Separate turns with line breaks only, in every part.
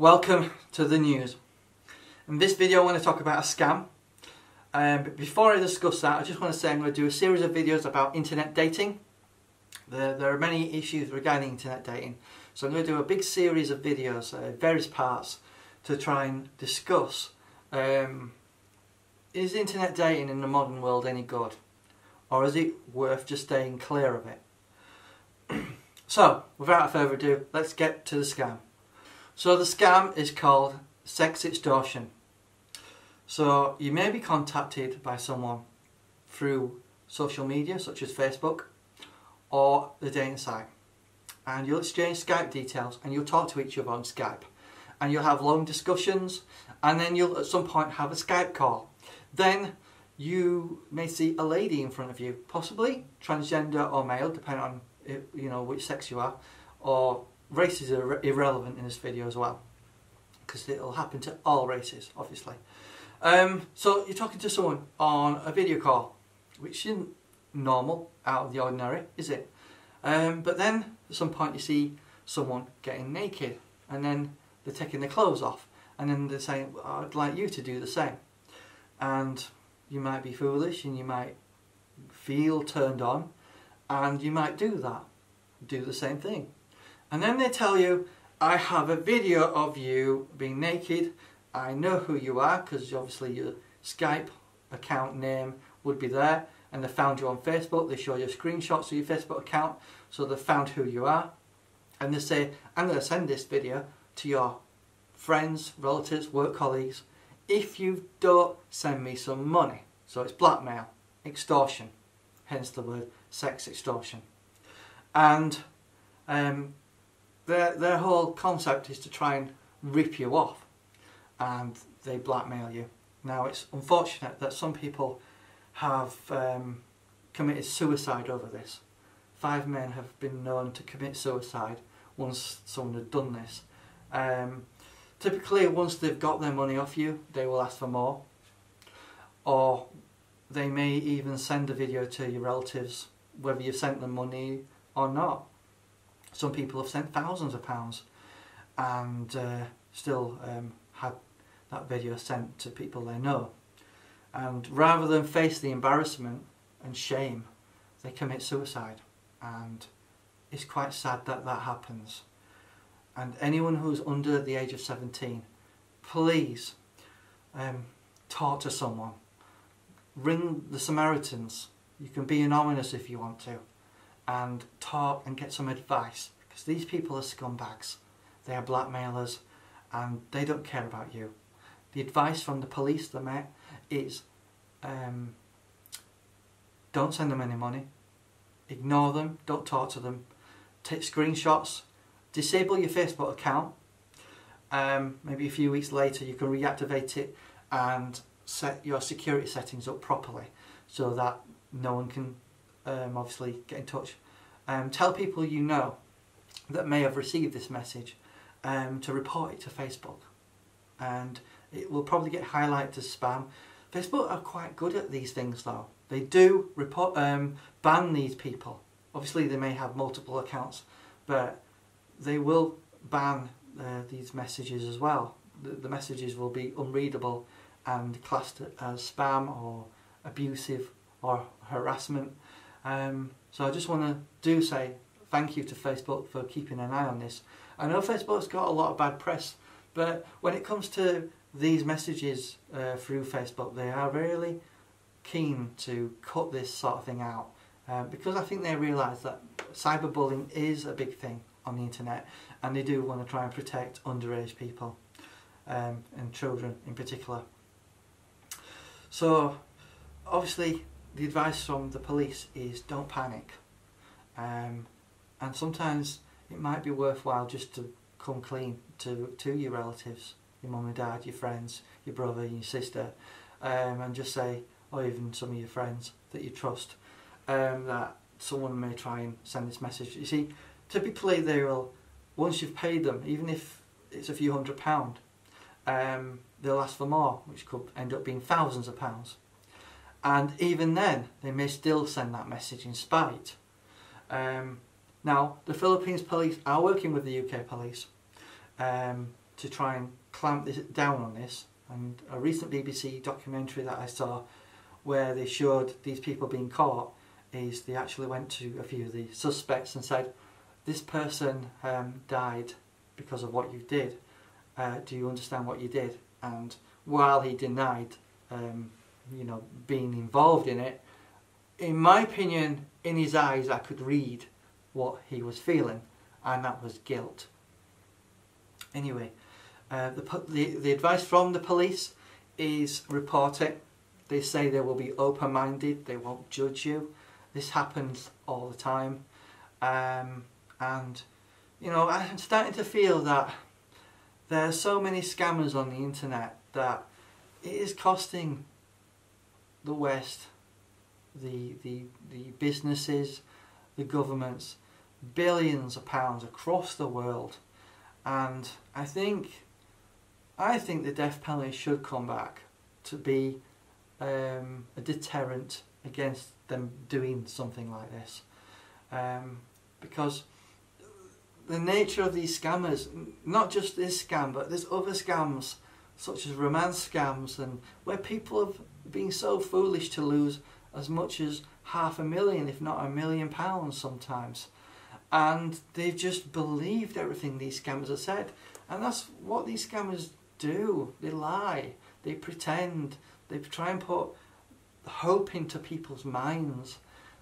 Welcome to the news. In this video I want to talk about a scam. Um, but before I discuss that I just want to say I'm going to do a series of videos about internet dating. There, there are many issues regarding internet dating. So I'm going to do a big series of videos, uh, various parts, to try and discuss um, is internet dating in the modern world any good? Or is it worth just staying clear of it? so, without further ado, let's get to the scam. So the scam is called sex extortion. So you may be contacted by someone through social media such as Facebook or the dating site and you'll exchange Skype details and you'll talk to each other on Skype and you'll have long discussions and then you'll at some point have a Skype call. Then you may see a lady in front of you, possibly transgender or male, depending on you know which sex you are, or races are irrelevant in this video as well because it'll happen to all races obviously. Um, so you're talking to someone on a video call which isn't normal out of the ordinary is it? Um, but then at some point you see someone getting naked and then they're taking their clothes off and then they're saying well, I'd like you to do the same. And you might be foolish and you might feel turned on and you might do that do the same thing and then they tell you, I have a video of you being naked. I know who you are because obviously your Skype account name would be there. And they found you on Facebook. They show you screenshots of your Facebook account. So they found who you are. And they say, I'm going to send this video to your friends, relatives, work colleagues if you don't send me some money. So it's blackmail, extortion, hence the word sex extortion. And um, their, their whole concept is to try and rip you off and they blackmail you. Now it's unfortunate that some people have um, committed suicide over this. Five men have been known to commit suicide once someone had done this. Um, typically once they've got their money off you they will ask for more or they may even send a video to your relatives whether you've sent them money or not some people have sent thousands of pounds and uh, still um, had that video sent to people they know. And rather than face the embarrassment and shame, they commit suicide. And it's quite sad that that happens. And anyone who's under the age of 17, please um, talk to someone. Ring the Samaritans. You can be anonymous if you want to and talk and get some advice because these people are scumbags. They are blackmailers and they don't care about you. The advice from the police, the Met, is um, don't send them any money, ignore them, don't talk to them, take screenshots, disable your Facebook account. Um, maybe a few weeks later you can reactivate it and set your security settings up properly so that no one can um, obviously get in touch. Um, tell people you know that may have received this message um, to report it to Facebook and it will probably get highlighted as spam. Facebook are quite good at these things though. They do report um, ban these people. Obviously they may have multiple accounts but they will ban uh, these messages as well. The, the messages will be unreadable and classed as spam or abusive or harassment um, so I just want to do say thank you to Facebook for keeping an eye on this. I know Facebook's got a lot of bad press, but when it comes to these messages uh, through Facebook, they are really keen to cut this sort of thing out um, because I think they realise that cyberbullying is a big thing on the internet and they do want to try and protect underage people um, and children in particular. So obviously the advice from the police is don't panic. Um, and sometimes it might be worthwhile just to come clean to, to your relatives, your mum and dad, your friends, your brother, your sister, um, and just say, or even some of your friends that you trust, um, that someone may try and send this message. You see, typically they will, once you've paid them, even if it's a few hundred pound, um, they'll ask for more, which could end up being thousands of pounds and even then they may still send that message in spite. Um, now the Philippines police are working with the UK police um, to try and clamp this down on this. And a recent BBC documentary that I saw where they showed these people being caught is they actually went to a few of the suspects and said, this person um, died because of what you did. Uh, do you understand what you did? And while he denied, um, you know, being involved in it, in my opinion, in his eyes, I could read what he was feeling, and that was guilt. Anyway, uh, the, the, the advice from the police is report it. They say they will be open-minded, they won't judge you. This happens all the time. Um, and, you know, I'm starting to feel that there are so many scammers on the internet that it is costing the West, the, the, the businesses, the governments, billions of pounds across the world. And I think, I think the death penalty should come back to be um, a deterrent against them doing something like this. Um, because the nature of these scammers, not just this scam, but there's other scams such as romance scams and where people have been so foolish to lose as much as half a million, if not a million pounds sometimes. And they've just believed everything these scammers have said. And that's what these scammers do. They lie, they pretend, they try and put hope into people's minds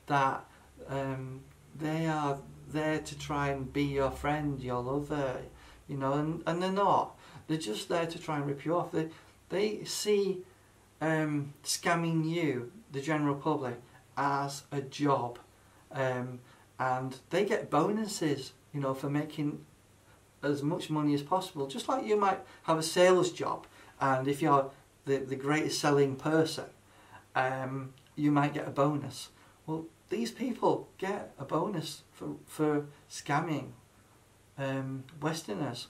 that um, they are there to try and be your friend, your lover, you know, and, and they're not. They're just there to try and rip you off. They, they see um, scamming you, the general public, as a job. Um, and they get bonuses, you know, for making as much money as possible. Just like you might have a sales job, and if you're the, the greatest selling person, um, you might get a bonus. Well, these people get a bonus for, for scamming um, Westerners.